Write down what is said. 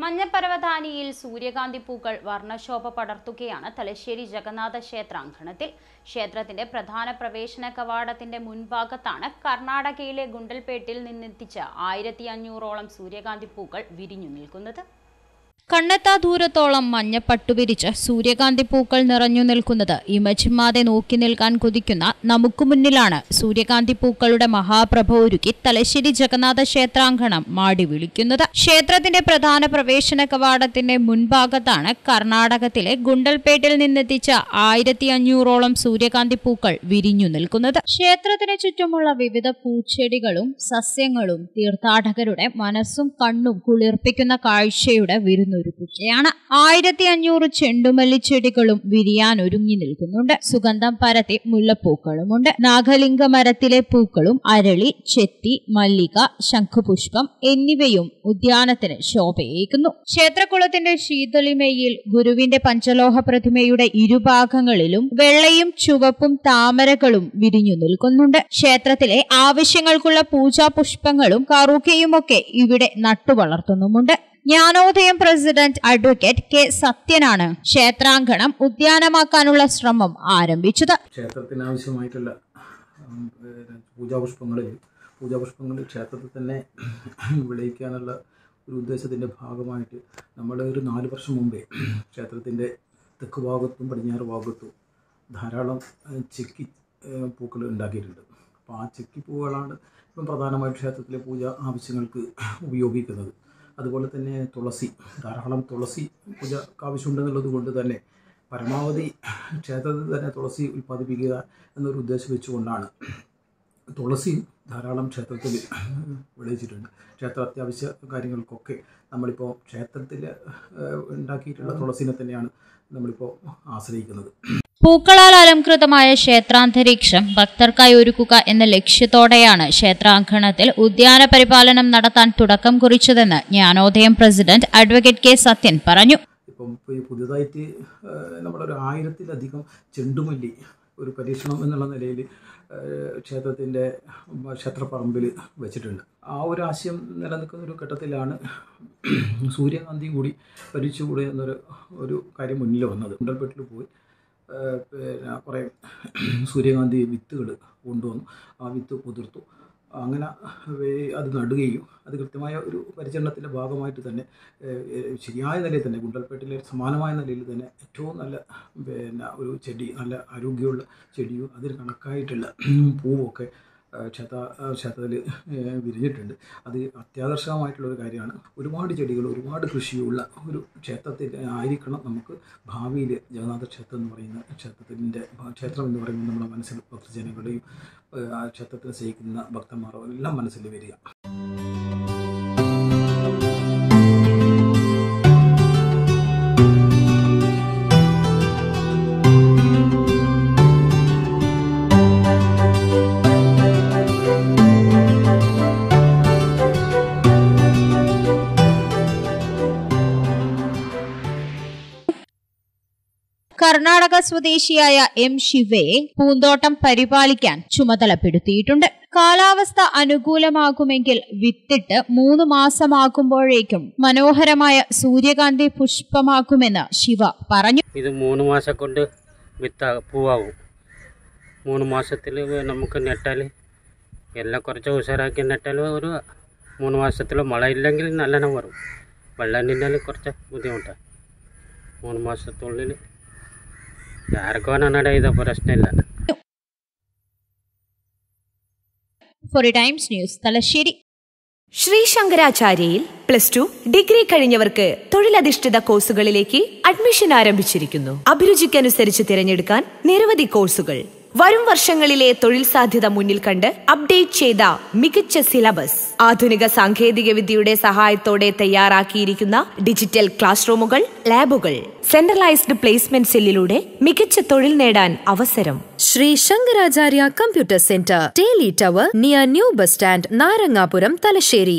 മഞ്ഞപ്പരവതാനിയിൽ സൂര്യകാന്തി പൂക്കൾ വർണശോഭ പടർത്തുകയാണ് തലശ്ശേരി ജഗന്നാഥ ക്ഷേത്രാങ്കണത്തിൽ. ക്ഷേത്രത്തിന്റെ പ്രധാന പ്രവേശന കവാടത്തിന്റെ മുൻഭാഗത്താണ് കർണാടകയിലെ ഗുണ്ടൽപേട്ടിൽ നിന്നെത്തിച്ച ആയിരത്തി അഞ്ഞൂറോളം സൂര്യകാന്തി പൂക്കൾ വിരിഞ്ഞു നിൽക്കുന്നത്. കണ്ണെത്താ ദൂരത്തോളം മഞ്ഞപ്പട്ടു വിരിച്ച് സൂര്യകാന്തി പൂക്കൾ നിറഞ്ഞു നിൽക്കുന്നത് ഇമജിമാതെ നോക്കി നിൽക്കാൻ കൊതിക്കുന്ന നമുക്ക് മുന്നിലാണ്. സൂര്യകാന്തി പൂക്കളുടെ മഹാപ്രഭ ഒരുക്കി തലശ്ശേരി ജഗന്നാഥ ക്ഷേത്രാങ്കണം മാടി വിളിക്കുന്നത്. ക്ഷേത്രത്തിന്റെ പ്രധാന പ്രവേശന കവാടത്തിന്റെ മുൻഭാഗത്താണ് കർണാടകത്തിലെ ഗുണ്ടൽപേട്ടിൽ നിന്നെത്തിച്ച ആയിരത്തി അഞ്ഞൂറോളം സൂര്യകാന്തി പൂക്കൾ വിരിഞ്ഞു നിൽക്കുന്നത്. ക്ഷേത്രത്തിന് ചുറ്റുമുള്ള വിവിധ പൂച്ചെടികളും സസ്യങ്ങളും തീർത്ഥാടകരുടെ മനസ്സും കണ്ണും കുളിർപ്പിക്കുന്ന കാഴ്ചയുടെ വിരുന്നൊരുക്കുകയാണ് ആയിരത്തി അഞ്ഞൂറ് ചെണ്ടുമല്ലി ചെടികളും വിരിയാൻ ഒരുങ്ങി നിൽക്കുന്നുണ്ട്. സുഗന്ധം പരത്തി മുല്ലപ്പൂക്കളുമുണ്ട്. നാഗലിംഗ മരത്തിലെ പൂക്കളും അരളി ചെത്തി മല്ലിക ശംഖുപുഷ്പം എന്നിവയും ഉദ്യാനത്തിന് ശോഭയേക്കുന്നു ക്ഷേത്രകുളത്തിന്റെ ശീതളിമയിൽ ഗുരുവിന്റെ പഞ്ചലോഹ പ്രതിമയുടെ ഇരുഭാഗങ്ങളിലും വെള്ളയും ചുവപ്പും താമരകളും വിരിഞ്ഞു നിൽക്കുന്നുണ്ട്. ക്ഷേത്രത്തിലെ ആവശ്യങ്ങൾക്കുള്ള പൂജാ പുഷ്പങ്ങളും കറുകയുമൊക്കെ ഇവിടെ നട്ടുവളർത്തുന്നുമുണ്ട്. ജ്ഞാനോദയം പ്രസിഡന്റ് അഡ്വക്കേറ്റ് കെ സത്യനാണ് ക്ഷേത്രാങ്കണം ഉദ്യാനമാക്കാനുള്ള ശ്രമം ആരംഭിച്ചത്. ക്ഷേത്രത്തിന് ആവശ്യമായിട്ടുള്ള പൂജാപുഷ്പങ്ങളിൽ പൂജാപുഷ്പങ്ങൾ ക്ഷേത്രത്തിൽ തന്നെ വിളയിക്കാനുള്ള ഒരു ഉദ്ദേശത്തിന്റെ ഭാഗമായിട്ട് നമ്മൾ ഒരു നാല് വർഷം മുമ്പേ ക്ഷേത്രത്തിന്റെ തെക്ക് ഭാഗത്തും പടിഞ്ഞാറ് ഭാഗത്തും ധാരാളം ചെക്കി പൂക്കൾ ഉണ്ടാക്കിയിട്ടുണ്ട്. അപ്പോൾ ആ ചെക്കി പൂക്കളാണ് ഇപ്പം പ്രധാനമായിട്ട് ക്ഷേത്രത്തിലെ പൂജ ആവശ്യങ്ങൾക്ക് ഉപയോഗിക്കുന്നത്. അതുപോലെ തന്നെ തുളസി ധാരാളം തുളസി പൂജക്ക് ആവശ്യമുണ്ടെന്നുള്ളത് കൊണ്ട് തന്നെ പരമാവധി ക്ഷേത്രത്തിൽ തന്നെ തുളസി ഉൽപ്പാദിപ്പിക്കുക എന്നൊരു ഉദ്ദേശം വെച്ചുകൊണ്ടാണ്. തുളസി ധാരാളം ക്ഷേത്രത്തിൽ വിളയിച്ചിട്ടുണ്ട്. ക്ഷേത്ര അത്യാവശ്യ കാര്യങ്ങൾക്കൊക്കെ നമ്മളിപ്പോൾ ക്ഷേത്രത്തിൽ ഉണ്ടാക്കിയിട്ടുള്ള തുളസിനെ തന്നെയാണ് നമ്മളിപ്പോൾ ആശ്രയിക്കുന്നത്. പൂക്കളാൽ അലംകൃതമായ ക്ഷേത്രാന്തരീക്ഷം ഭക്തർക്കായി ഒരുക്കുക എന്ന ലക്ഷ്യത്തോടെയാണ് ക്ഷേത്രാങ്കണത്തിൽ ഉദ്യാന പരിപാലനം നടത്താൻ തുടക്കം കുറിച്ചതെന്ന് Jnanodayam president advocate K Sathyan പറഞ്ഞു. പുതിയതായിട്ട് നമ്മുടെ ഒരു ആയിരത്തിലധികം ചെണ്ടുമല്ലി ഒരു പരീക്ഷണം എന്നുള്ള നിലയിൽ ക്ഷേത്രത്തിന്റെ ക്ഷേത്രപ്പറമ്പിൽ വെച്ചിട്ടുണ്ട്. ആ ഒരു ആശയം നിലനിൽക്കുന്ന ഒരു ഘട്ടത്തിലാണ് സൂര്യകാന്തിയും കൂടി പരീക്ഷിച്ചുകൂടെ എന്നൊരു ഒരു കാര്യം മുന്നിൽ വന്നത്. മുണ്ടൽപ്പെട്ടിൽ പോയി പിന്നെ കുറേ സൂര്യകാന്തി വിത്തുകൾ കൊണ്ടുവന്നു. ആ വിത്ത് കുതിർത്തു. അങ്ങനെ അത് നടുകയും അത് കൃത്യമായ ഒരു പരിചരണത്തിന്റെ ഭാഗമായിട്ട് തന്നെ ശരിയായ നിലയിൽ തന്നെ ഗുണ്ടൽപേട്ടിലെ സമാനമായ നിലയിൽ തന്നെ ഏറ്റവും നല്ല പിന്നെ ഒരു ചെടി നല്ല ആരോഗ്യമുള്ള ചെടിയും അതിന് കണക്കായിട്ടുള്ള പൂവൊക്കെ ക്ഷേത്ര ക്ഷേത്രത്തിൽ വിരിഞ്ഞിട്ടുണ്ട്. അത് അത്യാകർഷകമായിട്ടുള്ള ഒരു കാര്യമാണ്. ഒരുപാട് ചെടികൾ ഒരുപാട് കൃഷിയുള്ള ഒരു ക്ഷേത്രത്തിൽ ആയിരിക്കണം നമുക്ക് ഭാവിയിൽ ജഗന്നാഥ ക്ഷേത്രം എന്ന് പറയുന്ന ക്ഷേത്രത്തിന്റെ ക്ഷേത്രം എന്ന് പറയുന്നത് നമ്മുടെ മനസ്സിൽ ഭക്തജനങ്ങളുടെയും ഏഹ്, ആ ക്ഷേത്രത്തെ സ്നേഹിക്കുന്ന ഭക്തന്മാരോ എല്ലാം മനസ്സിൽ വരിക. കർണാടക സ്വദേശിയായ എം ശിവയെ പൂന്തോട്ടം പരിപാലിക്കാൻ ചുമതലപ്പെടുത്തിയിട്ടുണ്ട്. കാലാവസ്ഥ അനുകൂലമാകുമെങ്കിൽ വിത്തിട്ട് മൂന്ന് മാസമാകുമ്പോഴേക്കും മനോഹരമായ സൂര്യകാന്തി പുഷ്പമാക്കുമെന്ന് ശിവ പറഞ്ഞു. ഇത് മൂന്ന് മാസം കൊണ്ട് വിത്ത പൂവാകും. മൂന്ന് മാസത്തിൽ നമുക്ക് നെട്ടാൽ എല്ലാം കുറച്ച് ഉഷാറാക്കി നെട്ടാൽ ഒരു മൂന്ന് മാസത്തിൽ മഴ ഇല്ലെങ്കിൽ നല്ലോണം വരും. വെള്ളം നിന്നാൽ കുറച്ച് ബുദ്ധിമുട്ടാണ് മൂന്ന് മാസത്തുള്ളിൽ ആർക്കും നടാ പ്രശ്നമില്ല four times news Thalassery Sree ശങ്കരാചാര്യയിൽ plus two degree കഴിഞ്ഞവർക്ക് തൊഴിലധിഷ്ഠിത കോഴ്സുകളിലേക്ക് അഡ്മിഷൻ ആരംഭിച്ചിരിക്കുന്നു. അഭിരുചിക്കനുസരിച്ച് തിരഞ്ഞെടുക്കാൻ നിരവധി കോഴ്സുകൾ. വരും വർഷങ്ങളിലെ തൊഴിൽ സാധ്യത മുന്നിൽ കണ്ട് അപ്ഡേറ്റ് ചെയ്ത മികച്ച സിലബസ് ആധുനിക സാങ്കേതിക വിദ്യയുടെ സഹായത്തോടെ തയ്യാറാക്കിയിരിക്കുന്ന ഡിജിറ്റൽ ക്ലാസ് റൂമുകൾ ലാബുകൾ സെൻട്രലൈസ്ഡ് പ്ലേസ്മെന്റ് സെല്ലിലൂടെ മികച്ച തൊഴിൽ നേടാൻ അവസരം Sree Shankaracharya computer centre tally tower near new bus stand Narangapuram Talasheri.